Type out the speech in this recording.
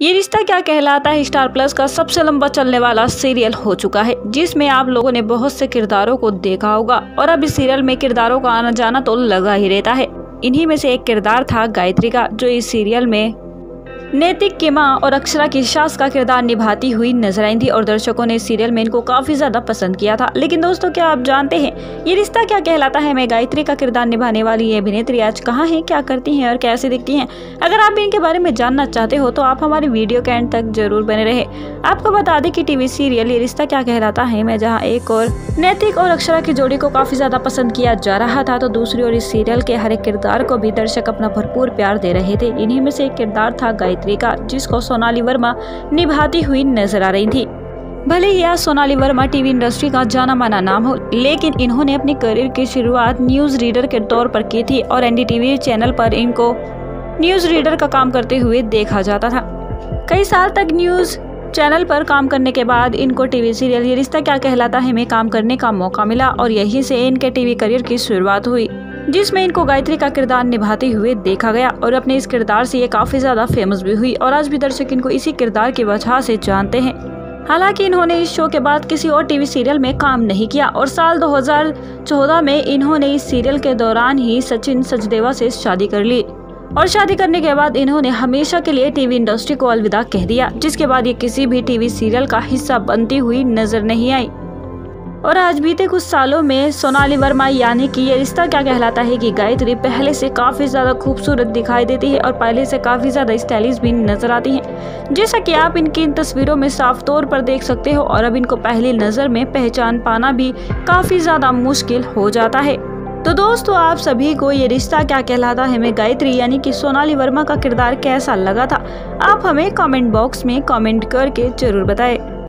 ये रिश्ता क्या कहलाता है? स्टार प्लस का सबसे लंबा चलने वाला सीरियल हो चुका है, जिसमें आप लोगों ने बहुत से किरदारों को देखा होगा, और अब इस सीरियल में किरदारों का आना जाना तो लगा ही रहता है। इन्हीं में से एक किरदार था गायत्री का, जो इस सीरियल में नैतिक की माँ और अक्षरा की सास का किरदार निभाती हुई नज़र आई थी और दर्शकों ने सीरियल में इनको काफ़ी ज़्यादा पसंद किया था। लेकिन दोस्तों, क्या आप जानते हैं, ये रिश्ता क्या कहलाता है? मैं गायत्री का किरदार निभाने वाली ये अभिनेत्री आज कहाँ है, क्या करती हैं और कैसे दिखती हैं? अगर आप इनके बारे में जानना चाहते हो तो आप हमारे वीडियो के एंड तक ज़रूर बने रहे। आपको बता दें की टीवी सीरियल ये रिश्ता क्या कहलाता है? मैं जहाँ एक और नैतिक और अक्षरा की जोड़ी को काफ़ी ज़्यादा पसंद किया जा रहा था तो दूसरी ओर इस सीरियल के हर एक किरदार को भी दर्शक अपना भरपूर प्यार दे रहे थे। इन्हीं में से एक किरदार था गायत्री। गायत्री का जिसको सोनाली वर्मा निभाती हुई नज़र आ रही थी। भले ही आज सोनाली वर्मा टीवी इंडस्ट्री का जाना माना नाम हो, लेकिन इन्होंने अपनी करियर की शुरुआत न्यूज़ रीडर के तौर पर की थी और एनडीटीवी चैनल पर इनको न्यूज़ रीडर का काम करते हुए देखा जाता था। कई साल तक न्यूज़ चैनल पर काम करने के बाद इनको टीवी सीरियल, ये रिश्ता क्या कहलाता है में काम करने का मौका मिला और यहीं से इनके टीवी करियर की शुरुआत हुई। जिसमें इनको गायत्री का किरदार निभाते हुए देखा गया और अपने इस किरदार से ये काफ़ी ज़्यादा फ़ेमस भी हुई और आज भी दर्शक इनको इसी किरदार की वजह से जानते हैं। हालाँकि इन्होंने इस शो के बाद किसी और टीवी सीरियल में काम नहीं किया और साल 2014 में इन्होंने इस सीरियल के दौरान ही सचिन सचदेवा से शादी कर ली और शादी करने के बाद इन्होंने हमेशा के लिए टीवी इंडस्ट्री को अलविदा कह दिया, जिसके बाद ये किसी भी टीवी सीरियल का हिस्सा बनती हुई नज़र नहीं आई। और आज बीते कुछ सालों में सोनाली वर्मा यानी कि ये रिश्ता क्या कहलाता है कि गायत्री पहले से काफ़ी ज़्यादा खूबसूरत दिखाई देती है और पहले से काफ़ी ज़्यादा स्टाइलिश भी नज़र आती हैं। जैसा कि आप इनकी इन तस्वीरों में साफ़ तौर पर देख सकते हो और अब इनको पहली नज़र में पहचान पाना भी काफ़ी ज़्यादा मुश्किल हो जाता है। तो दोस्तों, आप सभी को ये रिश्ता क्या कहलाता है? मैं गायत्री यानी कि सोनाली वर्मा का किरदार कैसा लगा था? आप हमें कमेंट बॉक्स में कमेंट करके ज़रूर बताएँ।